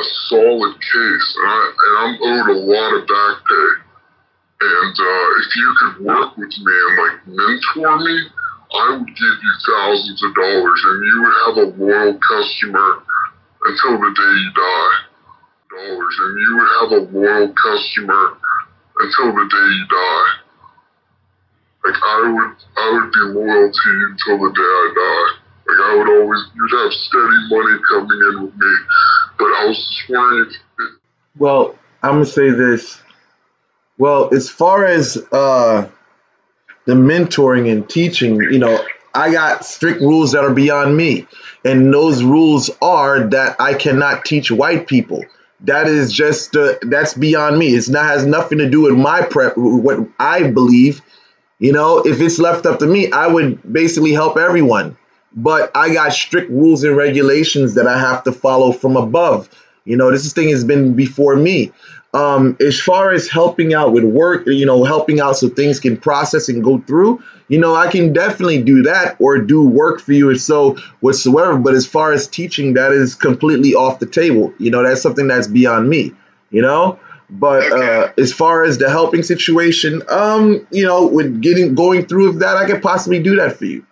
a solid case, and, I, I'm owed a lot of back pay. And uh, if you could work with me and like mentor me, I would give you thousands of dollars, and you would have a loyal customer until the day you die. Dollars, and you would have a loyal customer until the day you die. Like I would, I would be loyal to you until the day I die. Like I would always, you'd have steady money coming in with me. But I was worried. Well, I'm gonna say this. Well, as far as uh, the mentoring and teaching, you know, I got strict rules that are beyond me, and those rules are that I cannot teach white people. That is just uh, that's beyond me. It's not has nothing to do with my prep, what I believe. You know, if it's left up to me, I would basically help everyone but I got strict rules and regulations that I have to follow from above. You know, this thing has been before me. Um, as far as helping out with work, you know, helping out so things can process and go through, you know, I can definitely do that or do work for you and so whatsoever. But as far as teaching, that is completely off the table. You know, that's something that's beyond me, you know? But uh, as far as the helping situation, um, you know, with getting going through of that, I could possibly do that for you.